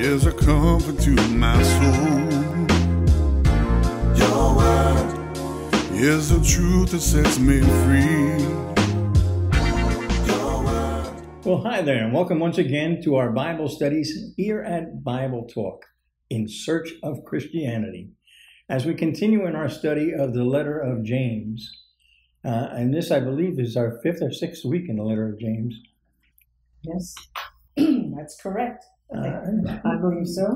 is a comfort to my soul. Your word is the truth that sets me free. Well, hi there, and welcome once again to our Bible studies here at Bible Talk in Search of Christianity. As we continue in our study of the letter of James, uh, and this, I believe, is our fifth or sixth week in the letter of James. Yes, that's correct. Uh, I believe so.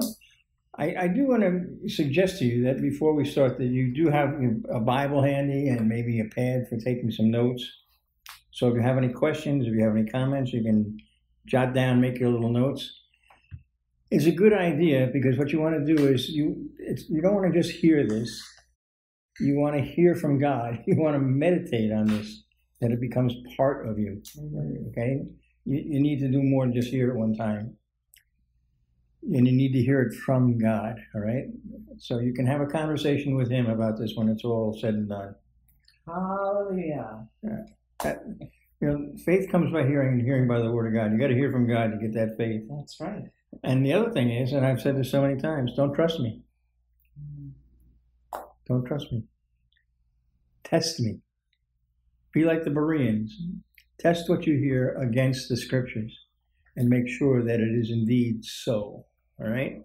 I, I do want to suggest to you that before we start, that you do have a Bible handy and maybe a pad for taking some notes. So if you have any questions, if you have any comments, you can jot down, make your little notes. It's a good idea because what you want to do is you it's, you don't want to just hear this. You want to hear from God. You want to meditate on this, that it becomes part of you. Okay, you, you need to do more than just hear it one time and you need to hear it from God. All right. So you can have a conversation with Him about this when it's all said and done. Hallelujah. That, uh, you know, faith comes by hearing, and hearing by the Word of God. You got to hear from God to get that faith. That's right. And the other thing is, and I've said this so many times, don't trust me. Mm. Don't trust me. Test me. Be like the Bereans. Test what you hear against the Scriptures, and make sure that it is indeed so. All right?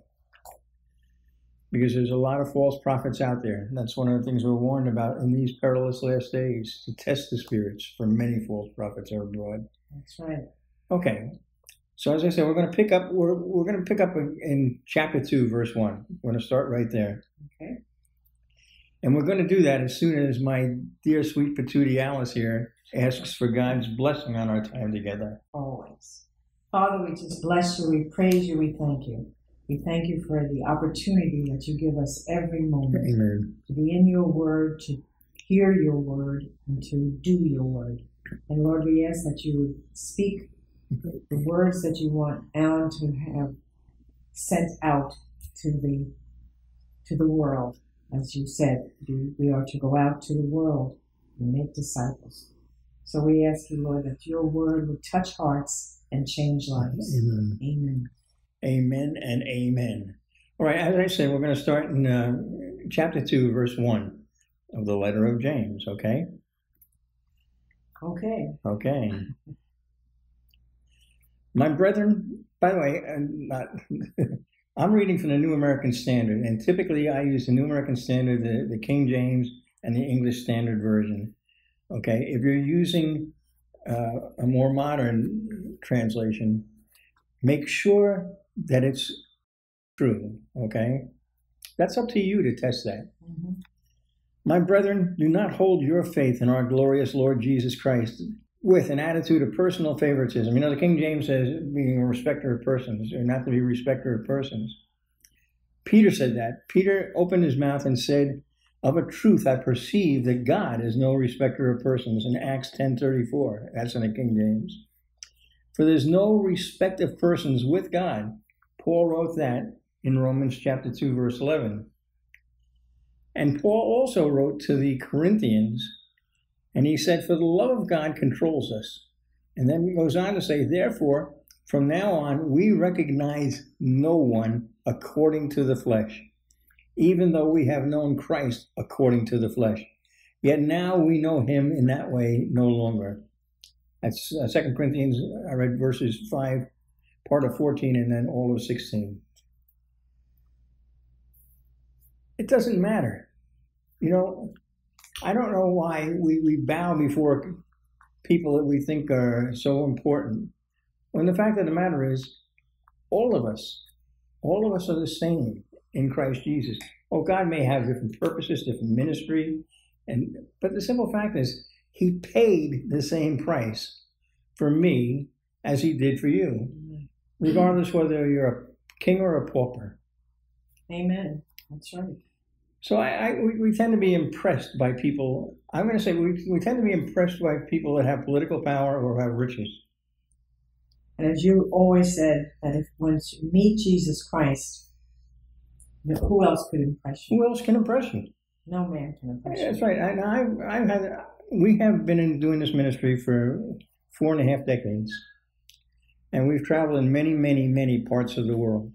Because there's a lot of false prophets out there. That's one of the things we're warned about in these perilous last days to test the spirits, for many false prophets are abroad. That's right. Okay. So as I said, we're going to pick up. We're, we're going to pick up in chapter two, verse one. We're going to start right there, Okay. and we're going to do that as soon as my dear sweet patootie Alice here asks for God's blessing on our time together. Always. Father, we just bless you. We praise you. We thank you. We thank you for the opportunity that you give us every moment Amen. to be in your word, to hear your word, and to do your word. And Lord, we ask that you would speak the words that you want Allen to have sent out to the to the world. As you said, we, we are to go out to the world and make disciples. So we ask you, Lord, that your word would touch hearts and change lives. Amen. Amen. Amen and amen. All right. As I said, we're going to start in uh, chapter two, verse one of the letter of James. Okay. Okay. Okay. My brethren, by the way, I'm, not, I'm reading from the New American Standard, and typically I use the New American Standard, the, the King James, and the English Standard Version. Okay, if you're using uh, a more modern translation, make sure that it's true. Okay, that's up to you to test that. Mhm. My brethren, do not hold your faith in our glorious Lord Jesus Christ with an attitude of personal favoritism. You know, the King James says being a respecter of persons, or not to be a respecter of persons. Peter said that. Peter opened his mouth and said, Of a truth I perceive that God is no respecter of persons in Acts 10.34. That's in the King James. For there's no respect of persons with God. Paul wrote that in Romans chapter 2, verse 11. And Paul also wrote to the Corinthians, and he said, For the love of God controls us. And then he goes on to say, Therefore, from now on, we recognize no one according to the flesh, even though we have known Christ according to the flesh. Yet now we know him in that way no longer. That's uh, 2 Corinthians, I read verses 5, part of 14, and then all of 16. It doesn't matter. You know, I don't know why we, we bow before people that we think are so important. When the fact of the matter is, all of us, all of us are the same in Christ Jesus. Oh, God may have different purposes, different ministry, and but the simple fact is, He paid the same price for me as He did for you, regardless whether you're a king or a pauper. Amen. That's right. So I, I we, we tend to be impressed by people. I'm going to say we, we tend to be impressed by people that have political power or have riches. And as you always said, that if once you meet Jesus Christ, who else could impress you? Who else can impress you? No man can impress That's you. right. And I've, I've had we have been in doing this ministry for four and a half decades, and we've traveled in many, many, many parts of the world.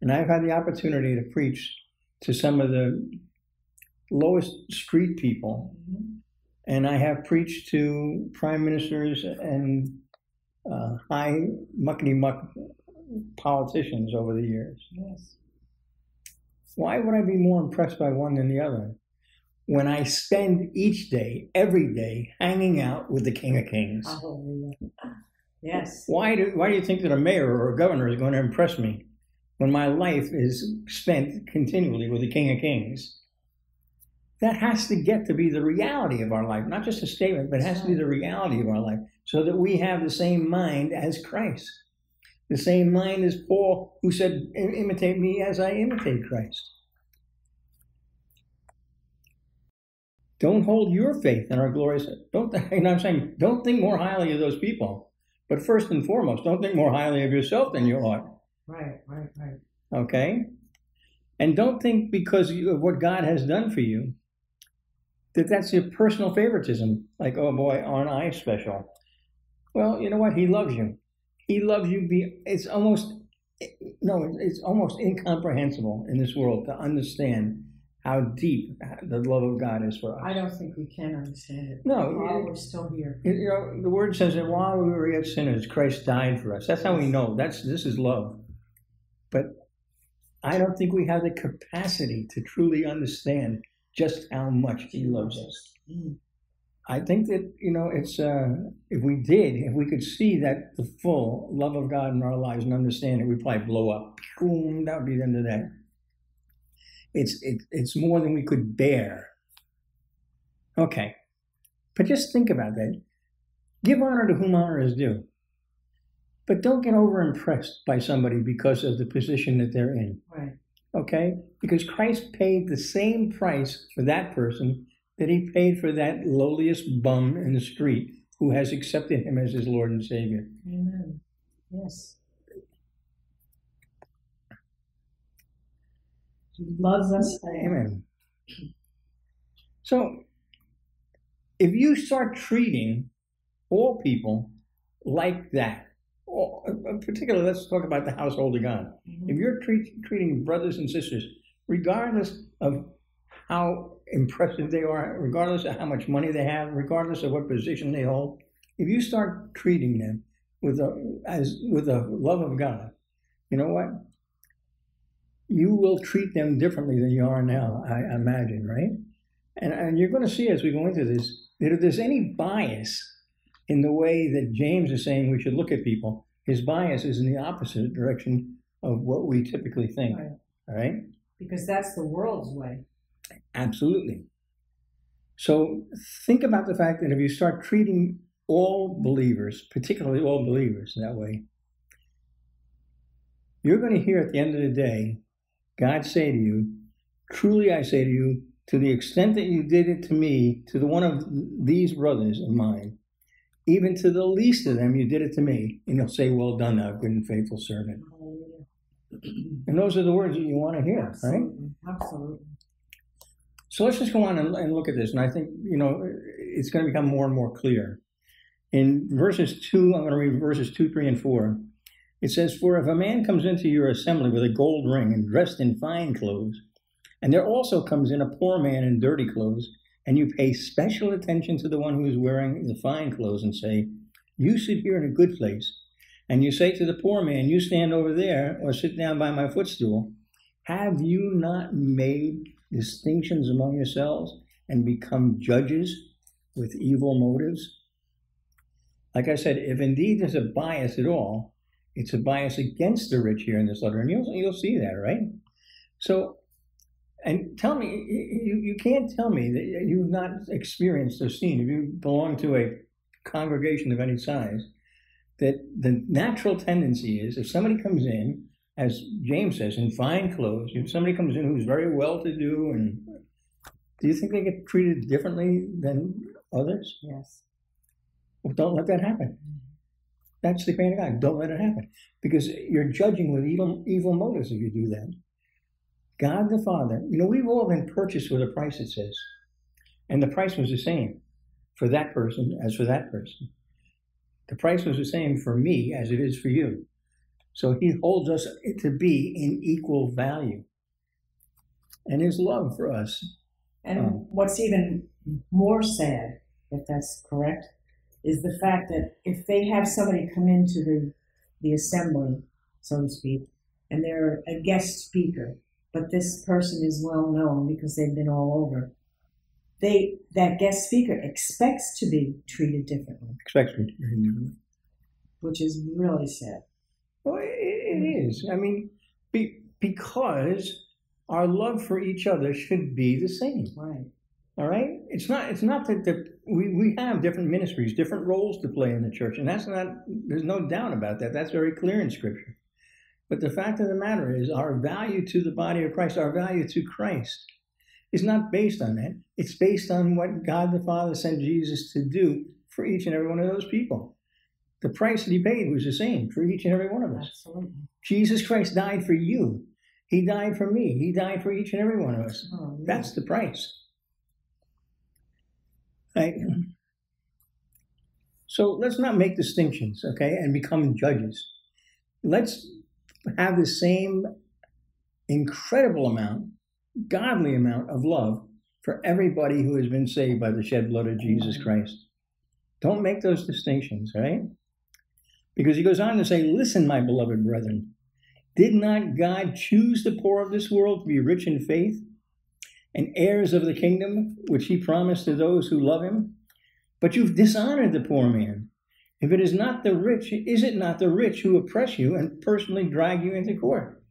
And I've had the opportunity to preach to some of the lowest street people. And I have preached to prime ministers and uh, high muckety muck politicians over the years. Yes. Why would I be more impressed by one than the other? When I spend each day, every day, hanging out with the King of Kings. Hallelujah. Yes. Why do, why do you think that a mayor or a governor is going to impress me when my life is spent continually with the King of Kings? That has to get to be the reality of our life, not just a statement, but it has to be the reality of our life, so that we have the same mind as Christ. The same mind as Paul, who said, Imitate me as I imitate Christ. Don't hold your faith in our glorious. Don't. You know, I'm saying, don't think more highly of those people. But first and foremost, don't think more highly of yourself than you ought. Right, right, right. Okay? And don't think because of what God has done for you that that's your personal favoritism. Like, oh boy, aren't I special? Well, you know what? He loves you. He loves you. Be it's almost no, it's almost incomprehensible in this world to understand how deep the love of God is for us. I don't think we can understand it. No, While we're still here. You know, the word says that while we were yet sinners, Christ died for us. That's how we know. That's this is love. But I don't think we have the capacity to truly understand just how much He loves us. Mm. I think that you know, it's uh, if we did, if we could see that the full love of God in our lives and understand it, we'd probably blow up. Boom, that would be the end of that. It's it, it's more than we could bear. Okay, but just think about that. Give honor to whom honor is due. But don't get over impressed by somebody because of the position that they're in. Right. Okay? Because Christ paid the same price for that person that he paid for that lowliest bum in the street who has accepted him as his Lord and Savior. Amen. Yes. Loves us. Amen. So, if you start treating all people like that, or, uh, particularly let's talk about the household of God. Mhm. If you're treat, treating brothers and sisters, regardless of how impressive they are, regardless of how much money they have, regardless of what position they hold, if you start treating them with a as with the love of God, you know what? You will treat them differently than you are now. I imagine, right? And and you're going to see as we go into this that if there's any bias in the way that James is saying we should look at people, his bias is in the opposite direction of what we typically think. Right. Right? Because that's the world's way. Absolutely. So think about the fact that if you start treating all believers, particularly all believers, that way, you're going to hear at the end of the day God say to you, Truly I say to you, to the extent that you did it to me, to the one of these brothers of mine, even to the least of them, you did it to me. And he'll say, Well done, thou good and faithful servant. And those are the words that you want to hear, right? Absolutely. Absolutely. So let's just go on and, and look at this. And I think, you know, it's going to become more and more clear. In verses 2, I'm going to read verses 2, 3, and 4. It says, For if a man comes into your assembly with a gold ring and dressed in fine clothes, and there also comes in a poor man in dirty clothes, and you pay special attention to the one who is wearing the fine clothes and say, You sit here in a good place, and you say to the poor man, You stand over there, or sit down by my footstool, have you not made distinctions among yourselves and become judges with evil motives? Like I said, if indeed there's a bias at all, it's a bias against the rich here in this letter, and you'll, you'll see that, right? So, and tell me, you, you can't tell me that you've not experienced or seen, if you belong to a congregation of any size, that the natural tendency is if somebody comes in as James says, in fine clothes. If somebody comes in who's very well to do, and do you think they get treated differently than others? Yes. Well, don't let that happen. That's the command of God. Don't let it happen. Because you're judging with evil, evil motives if you do that. God the Father, you know, we've all been purchased with a price, it says. And the price was the same for that person as for that person. The price was the same for me as it is for you. So he holds us to be in equal value. And his love for us. And Um, what's even more sad, if that's correct, is the fact that if they have somebody come into the, the assembly, so to speak, and they're a guest speaker, but this person is well known because they've been all over, they that guest speaker expects to be treated differently, Expects to be differently. which is really sad. Well, it, it is. I mean, be, because our love for each other should be the same. Right. All right. It's not. It's not that the, we we have different ministries, different roles to play in the church, and that's not. There's no doubt about that. That's very clear in Scripture. But the fact of the matter is, our value to the body of Christ, our value to Christ, is not based on that. It's based on what God the Father sent Jesus to do for each and every one of those people. The price that He paid was the same for each and every one of us. Absolutely. Jesus Christ died for you. He died for me. He died for each and every one of us. Oh, yeah. That's the price. Right? So let's not make distinctions, okay, and become judges. Let's have the same incredible amount, godly amount of love for everybody who has been saved by the shed blood of Jesus Christ. Don't make those distinctions, right? Because he goes on to say, Listen, my beloved brethren, did not God choose the poor of this world to be rich in faith and heirs of the kingdom which he promised to those who love him? But you've dishonored the poor man. If it is not the rich, is it not the rich who oppress you and personally drag you into court?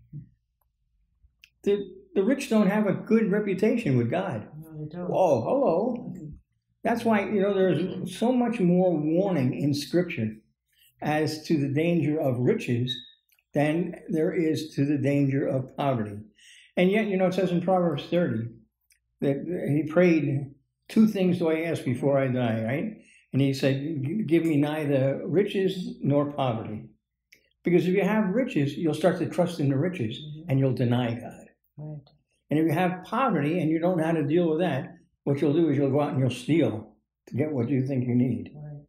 The, the rich don't have a good reputation with God. No, they don't. Oh, hello. That's why, you know, there's so much more warning in Scripture as to the danger of riches than there is to the danger of poverty. And yet, you know, it says in Proverbs 30 that he prayed, Two things do I ask before I die, right? And he said, Give me neither riches nor poverty. Because if you have riches, you'll start to trust in the riches mm-hmm. and you'll deny God. Right. And if you have poverty and you don't know how to deal with that, what you'll do is you'll go out and you'll steal to get what you think you need. Right.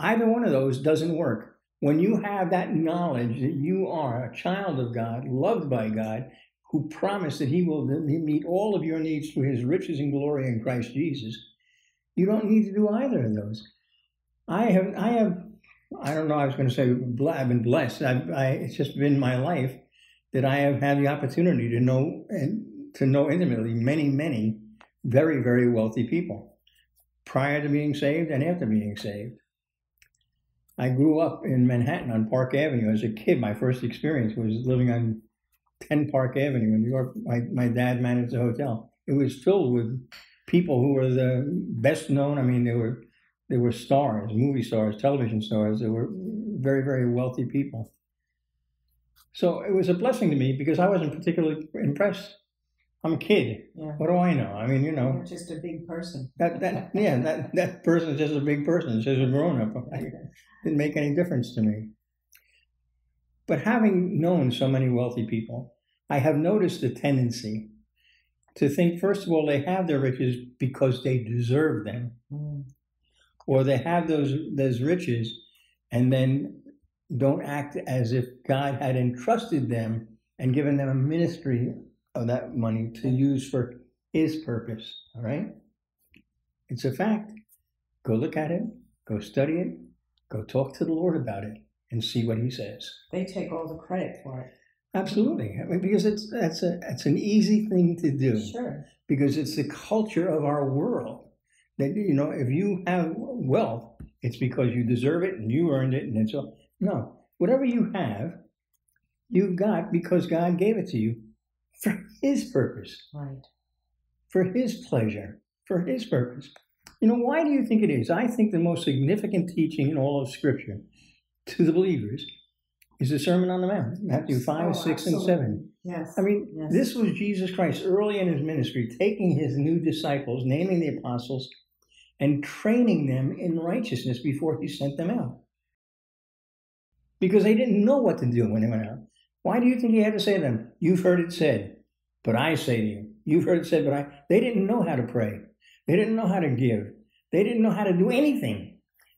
Either one of those doesn't work. When you have that knowledge that you are a child of God, loved by God, who promised that He will meet all of your needs through His riches and glory in Christ Jesus, you don't need to do either of those. I have, I have, I don't know. I was going to say I've been blessed. I've, I, it's just been my life that I have had the opportunity to know and to know intimately many, many very, very wealthy people prior to being saved and after being saved. I grew up in Manhattan on Park Avenue as a kid. My first experience was living on 10 Park Avenue in New York. My, my dad managed a hotel. It was filled with people who were the best known. I mean, they were they were stars, movie stars, television stars. They were very, very wealthy people. So it was a blessing to me because I wasn't particularly impressed. I'm a kid. Yeah. What do I know? I mean, you know, You're just a big person. that that yeah, that that person is just a big person. It's just a grown up. Didn't make any difference to me. But having known so many wealthy people, I have noticed a tendency to think, first of all, they have their riches because they deserve them, Mm. or they have those those riches and then don't act as if God had entrusted them and given them a ministry of that money to use for His purpose. All right, it's a fact. Go look at it. Go study it. Go talk to the Lord about it and see what He says. They take all the credit for it. Absolutely, I mean, because it's that's a it's an easy thing to do Sure. because it's the culture of our world that you know if you have wealth, it's because you deserve it and you earned it, and it's all no. Whatever you have, you've got because God gave it to you for His purpose, Right. for His pleasure, for His purpose. You know why do you think it is? I think the most significant teaching in all of Scripture to the believers is the Sermon on the Mount, Matthew five, Oh, six, and absolutely. seven. Yes. I mean, Yes. this was Jesus Christ early in his ministry, taking his new disciples, naming the apostles, and training them in righteousness before he sent them out. Because they didn't know what to do when they went out. Why do you think he had to say to them, You've heard it said, but I say to you, You've heard it said, but I. They didn't know how to pray. They didn't know how to give. They didn't know how to do anything.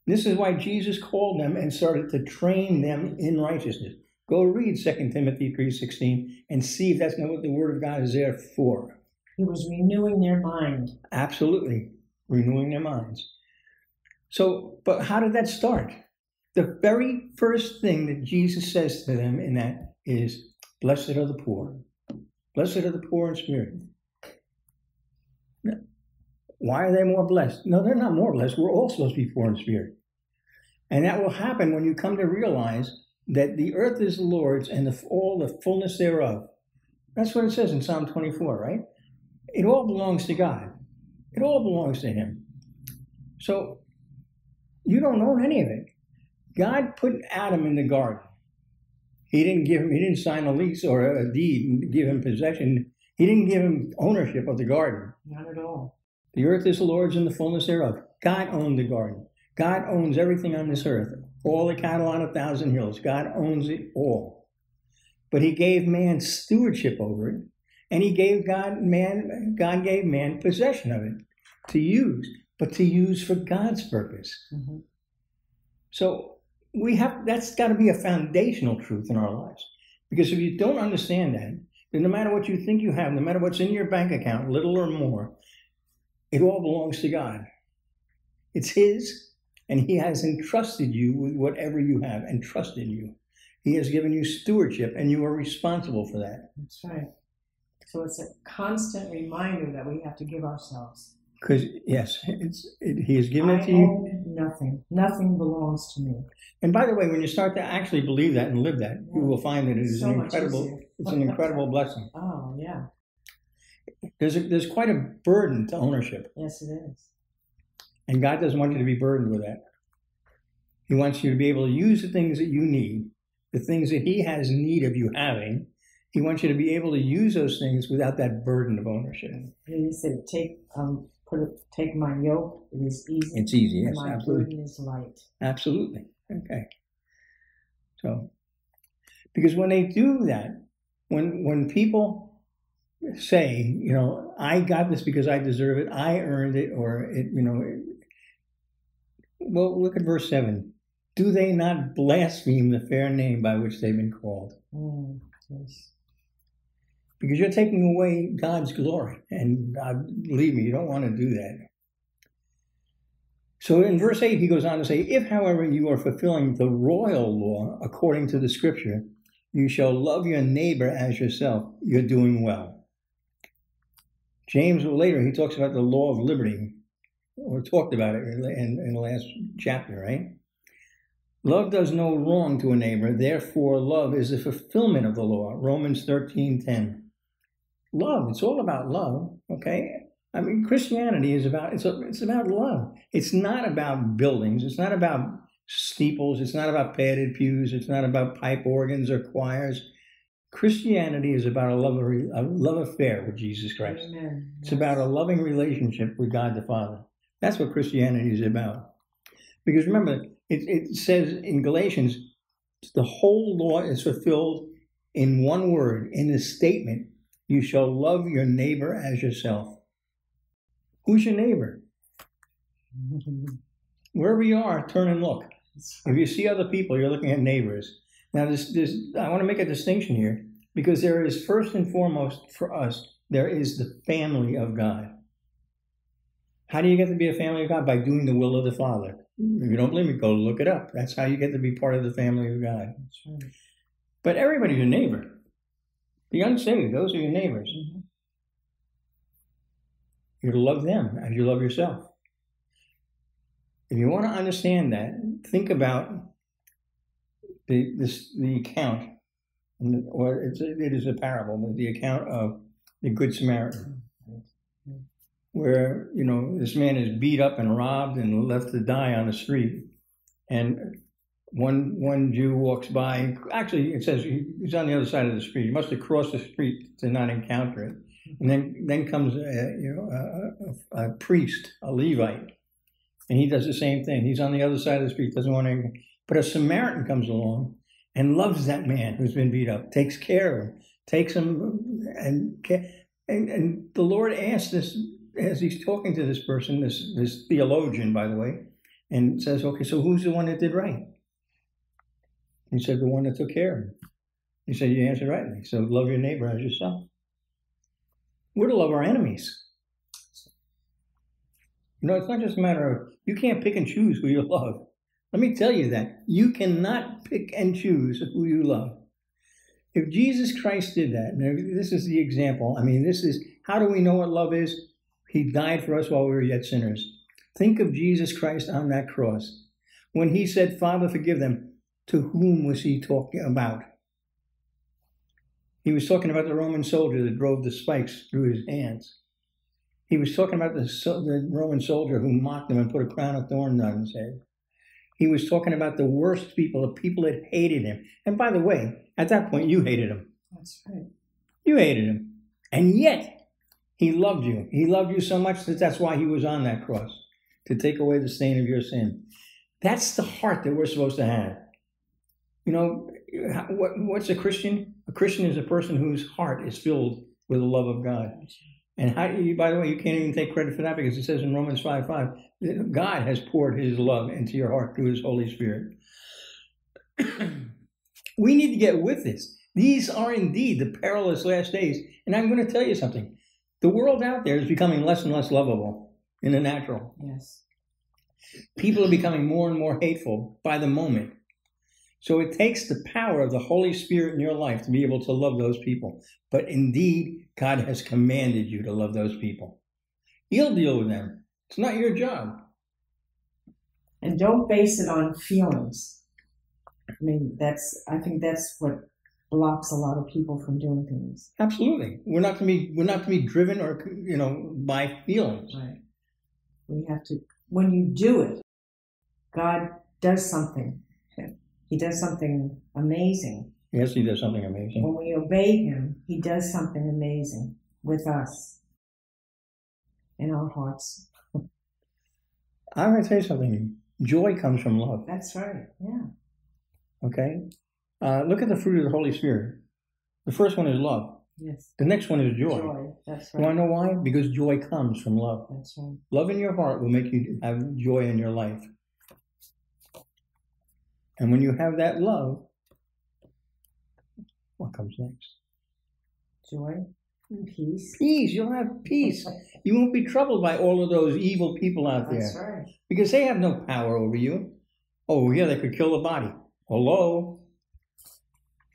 This is why Jesus called them and started to train them in righteousness. Go read 2 Timothy 3.16 and see if that's not what the Word of God is there for. He was renewing their mind. Absolutely. Renewing their minds. So, but how did that start? The very first thing that Jesus says to them in that is, Blessed are the poor. Blessed are the poor in spirit. Why are they more blessed? No, they're not more blessed. We're all supposed to be poor in spirit. And that will happen when you come to realize that the earth is the Lord's and the, all the fullness thereof. That's what it says in Psalm 24, right? It all belongs to God. It all belongs to Him. So you don't own any of it. God put Adam in the garden. He didn't give him, he didn't sign a lease or a deed and give him possession. He didn't give him ownership of the garden. Not at all. The earth is the Lord's and the fullness thereof. God owned the garden. God owns everything on this earth. All the cattle on a thousand hills. God owns it all. But he gave man stewardship over it. And he gave God man God gave man possession of it to use, but to use for God's purpose. Mm-hmm. So we have that's got to be a foundational truth in our lives. Because if you don't understand that, then no matter what you think you have, no matter what's in your bank account, little or more, it all belongs to God. It's His, and He has entrusted you with whatever you have, entrusted you. He has given you stewardship, and you are responsible for that. That's right. So it's a constant reminder that we have to give ourselves. Because yes, it's it, He has given I it to you. nothing. Nothing belongs to me. And by the way, when you start to actually believe that and live that, you will find that it is So an incredible. It's an incredible blessing. Oh yeah, There's a, there's quite a burden to ownership. yes it is. And God doesn't want you to be burdened with that. He wants you to be able to use the things that you need, the things that He has need of you having. He wants you to be able to use those things without that burden of ownership. And he said, "Take um, put it, take my yoke. It is easy. It's easy, yes, my absolutely. burden is light." Absolutely. Okay. So, because when they do that, when when people say, you know, I got this because I deserve it, I earned it, or it, you know, well, look at verse seven. Do they not blaspheme the fair name by which they've been called? Mm, yes. Because you're taking away God's glory, and God, believe me, you don't want to do that. So in verse 8, he goes on to say, If, however, you are fulfilling the royal law according to the scripture, you shall love your neighbor as yourself, you're doing well. James, later, he talks about the law of liberty, or talked about it in, in the last chapter, right? Love does no wrong to a neighbor, therefore, love is the fulfillment of the law. Romans 13 10. Love, it's all about love, okay? I mean, Christianity is about it's, a, it's about love. It's not about buildings. It's not about steeples. It's not about padded pews. It's not about pipe organs or choirs. Christianity is about a love, a love affair with Jesus Christ. Amen. It's about a loving relationship with God the Father. That's what Christianity is about. Because remember, it, it says in Galatians, the whole law is fulfilled in one word, in the statement, you shall love your neighbor as yourself. Who's your neighbor? Wherever you are, turn and look. If you see other people, you're looking at neighbors. Now, this, this, I want to make a distinction here because there is first and foremost for us, there is the family of God. How do you get to be a family of God? By doing the will of the Father. If you don't believe me, go look it up. That's how you get to be part of the family of God. Right. But everybody's your neighbor. The unsaved, those are your neighbors. Mhm. You're to love them as you love yourself. If you want to understand that, think about the this the account, or it's it is a parable, but the account of the Good Samaritan, where you know this man is beat up and robbed and left to die on the street, and one one Jew walks by. Actually, it says he- he's on the other side of the street. He must have crossed the street to not encounter it. And then then comes a, you know a, a, priest, a Levite, and he does the same thing. He's on the other side of the street, doesn't want to. But a Samaritan comes along and loves that man who's been beat up, takes care of him, takes him, and and, and the Lord asks this as he's talking to this person, this this theologian, by the way, and says, okay, so who's the one that did right? He said, the one that took care of him. He said, you answered rightly. So love your neighbor as yourself. We're to love our enemies. You know, it's not just a matter of, you can't pick and choose who you love. Let me tell you that. You cannot pick and choose who you love. If Jesus Christ did that, this is the example, I mean, this is, how do we know what love is? He died for us while we were yet sinners. Think of Jesus Christ on that cross. When he said, Father, forgive them, to whom was he talking about? He was talking about the Roman soldier that drove the spikes through his hands. He was talking about the, the Roman soldier who mocked him and put a crown of thorns on his head. He was talking about the worst people, the people that hated him. And by the way, at that point, you hated him. That's right. You hated him. And yet, he loved you. He loved you so much that that's why he was on that cross, to take away the stain of your sin. That's the heart that we're supposed to have. You know, what, what's a Christian? A Christian is a person whose heart is filled with the love of God. And how by the way, you can't even take credit for that because it says in Romans 5 5, God has poured his love into your heart through his Holy Spirit. we need to get with this. These are indeed the perilous last days. And I'm going to tell you something. The world out there is becoming less and less lovable in the natural. Yes. People are becoming more and more hateful by the moment. So it takes the power of the Holy Spirit in your life to be able to love those people. But indeed, God has commanded you to love those people. He'll deal with them. It's not your job. And don't base it on feelings. I mean, that's, I think that's what blocks a lot of people from doing things. Absolutely. We're not going to be, we're not going to be driven or, you know, by feelings. Right. We have to, when you do it, God does something. He does something amazing. Yes, he does something amazing. When we obey him, he does something amazing with us in our hearts. I'm going to tell you something. Joy comes from love. That's right. Yeah. Okay? Uh, look at the fruit of the Holy Spirit. The first one is love. Yes. The next one is joy. Joy. That's You right. want to know why? Because joy comes from love. That's right. Love in your heart will make you have joy in your life. And when you have that love, what comes next? Joy and peace. Peace. You'll have peace. You won't be troubled by all of those evil people out there That's right. because they have no power over you. Oh, yeah, they could kill the body. Hello.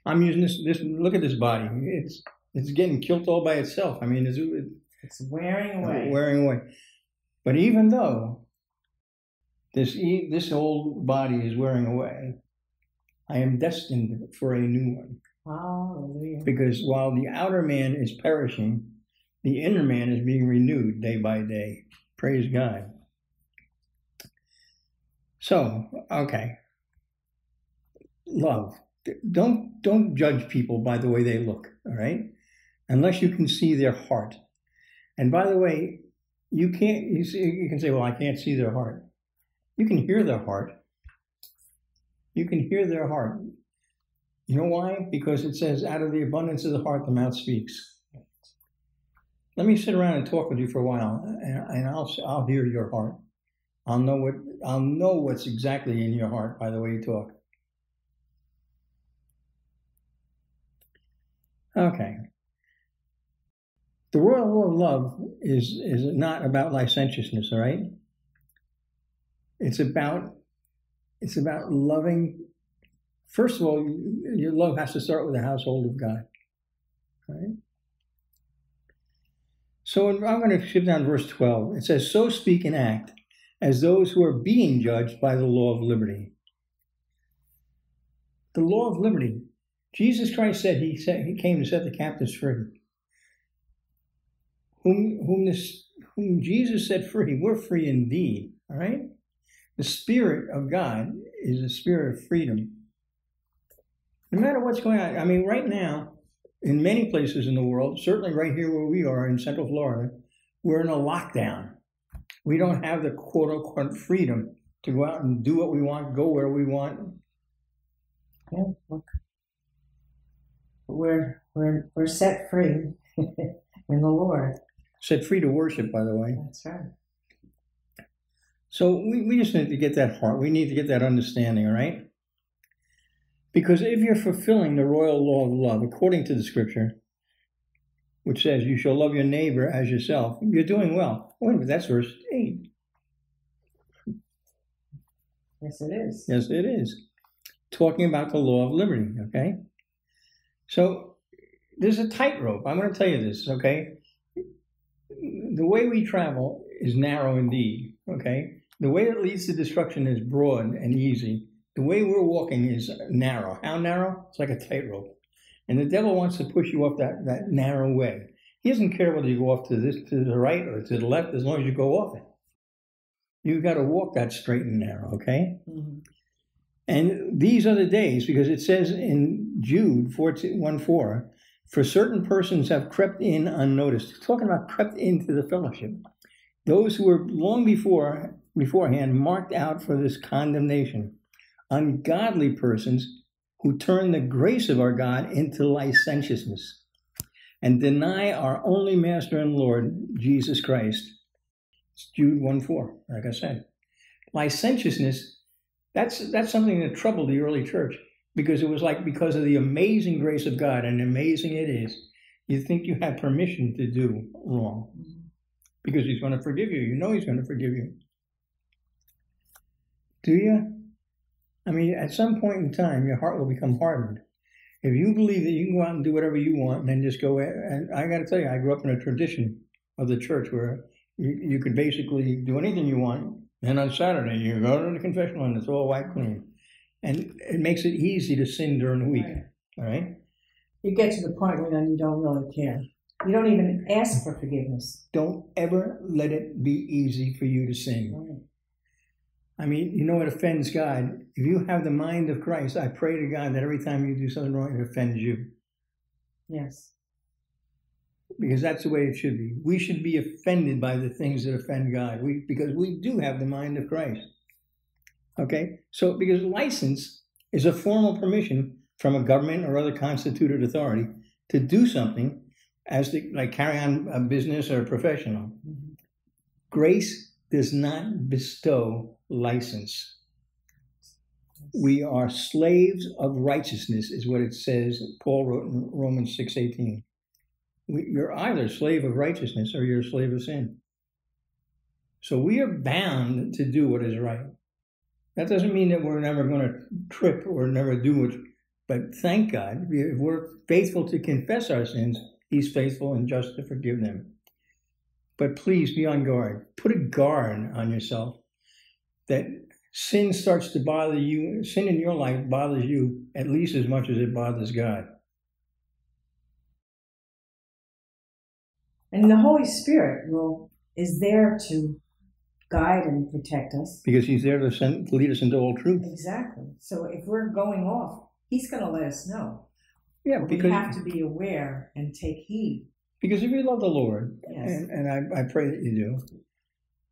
I'm using this. This look at this body. It's it's getting killed all by itself. I mean, it's, it's It's wearing away. wearing away. But even though this e- this old body is wearing away, I am destined for a new one. Hallelujah. Because while the outer man is perishing, the inner man is being renewed day by day. Praise God. So, okay. Love. Don't don't judge people by the way they look, all right? Unless you can see their heart. And by the way, you can't you see you can say, well, I can't see their heart. You can hear their heart. You can hear their heart. You know why? Because it says, out of the abundance of the heart, the mouth speaks. Let me sit around and talk with you for a while, and, and I'll I'll hear your heart. I'll know what I'll know what's exactly in your heart by the way you talk. Okay. The royal of love is is not about licentiousness, all right? It's about it's about loving first of all, your love has to start with the household of God. Right? So I'm going to shift down to verse 12. It says, So speak and act as those who are being judged by the law of liberty. The law of liberty. Jesus Christ said he, said he came to set the captives free. Whom, whom, this, whom Jesus set free, we're free indeed. All right? The Spirit of God is a spirit of freedom no matter what's going on. I mean, right now, in many places in the world, certainly right here where we are in Central Florida, we're in a lockdown. We don't have the quote unquote freedom to go out and do what we want, go where we want. Yeah. We're we're we're set free in the Lord. Set free to worship, by the way. That's right. So we, we just need to get that heart. We need to get that understanding, all right? Because if you're fulfilling the royal law of love according to the scripture, which says you shall love your neighbor as yourself, you're doing well. Wait a minute, that's verse 8. Yes, it is. Yes, it is. Talking about the law of liberty, okay? So there's a tightrope. I'm going to tell you this, okay? The way we travel is narrow indeed, okay? The way that leads to destruction is broad and easy. The way we're walking is narrow. How narrow? It's like a tightrope. And the devil wants to push you off that, that narrow way. He doesn't care whether you go off to this to the right or to the left as long as you go off it. You've got to walk that straight and narrow, okay? Mm-hmm. And these are the days, because it says in Jude 14, 1 4, for certain persons have crept in unnoticed. Talking about crept into the fellowship. Those who were long before beforehand marked out for this condemnation. Ungodly persons who turn the grace of our God into licentiousness and deny our only Master and Lord, Jesus Christ. It's Jude 1 4, like I said. Licentiousness, that's, that's something that troubled the early church because it was like because of the amazing grace of God, and amazing it is, you think you have permission to do wrong because He's going to forgive you. You know He's going to forgive you. Do you? I mean, at some point in time, your heart will become hardened. If you believe that you can go out and do whatever you want and then just go, and I got to tell you, I grew up in a tradition of the church where you, you could basically do anything you want. And on Saturday, you go to the confessional and it's all white clean. And it makes it easy to sin during the week. Right. All right? You get to the point where then you don't really care. You don't even ask for forgiveness. Don't ever let it be easy for you to sin. Right. I mean, you know it offends God. If you have the mind of Christ, I pray to God that every time you do something wrong, it offends you. Yes. Because that's the way it should be. We should be offended by the things that offend God. We because we do have the mind of Christ. Okay? So because license is a formal permission from a government or other constituted authority to do something as to like carry on a business or a professional. Mhm. Grace does not bestow license. We are slaves of righteousness, is what it says. Paul wrote in Romans six eighteen. You're either a slave of righteousness or you're a slave of sin. So we are bound to do what is right. That doesn't mean that we're never going to trip or never do it. But thank God, if we're faithful to confess our sins, He's faithful and just to forgive them. But please be on guard. Put a guard on yourself that sin starts to bother you, sin in your life bothers you at least as much as it bothers God. And the Holy Spirit will is there to guide and protect us. Because He's there to, send, to lead us into all truth. Exactly. So if we're going off, He's going to let us know. Yeah, But because we have to be aware and take heed. because if you love the Lord, Yes. and, and I, I pray that you do,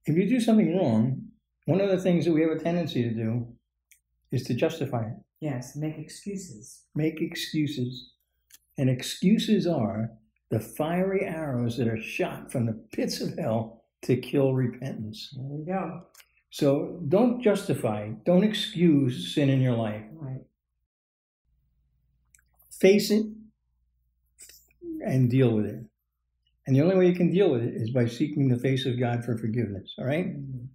if you do something wrong, one of the things that we have a tendency to do is to justify it. Yes. Make excuses. make excuses. And excuses are the fiery arrows that are shot from the pits of hell to kill repentance. There we go. So don't justify, don't excuse sin in your life. Right. Face it and deal with it. And the only way you can deal with it is by seeking the face of God for forgiveness. All right? Mhm.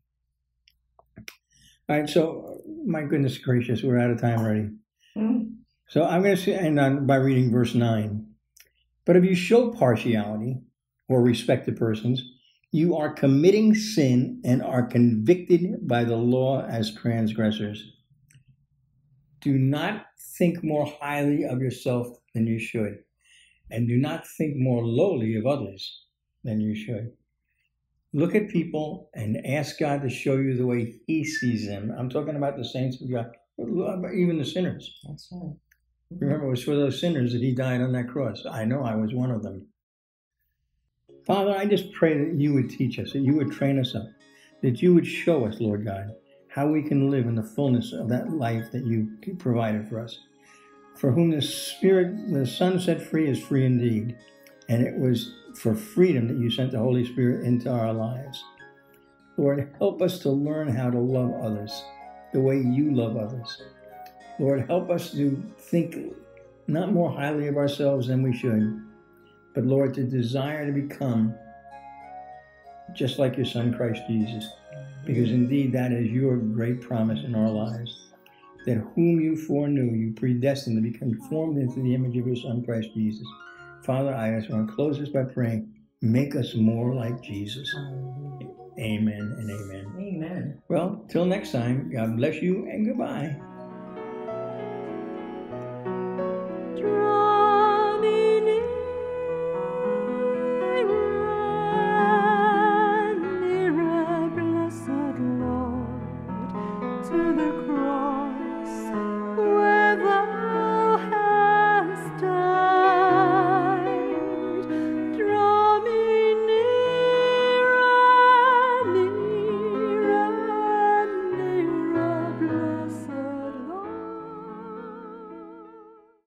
All right, so my goodness gracious, we're out of time already. Mhm. So I'm going to end on by reading verse 9. But if you show partiality or respect to persons, you are committing sin and are convicted by the law as transgressors. Do not think more highly of yourself than you should, and do not think more lowly of others than you should. Look at people and ask God to show you the way He sees them. I'm talking about the saints of God, even the sinners. That's right. Remember, it was for those sinners that he died on that cross. I know I was one of them. Father, I just pray that you would teach us, that you would train us up, that you would show us, Lord God, how we can live in the fullness of that life that you provided for us. For whom the Spirit, the Son set free is free indeed. And it was for freedom that you sent the Holy Spirit into our lives. Lord, help us to learn how to love others the way you love others. Lord, help us to think not more highly of ourselves than we should, but Lord, to desire to become just like your Son, Christ Jesus. Because indeed, that is your great promise in our lives. That whom you foreknew, you predestined to be conformed into the image of your Son, Christ Jesus. Father, I just want to close this by praying, make us more like Jesus. Amen and amen. Amen. Well, till next time, God bless you and goodbye.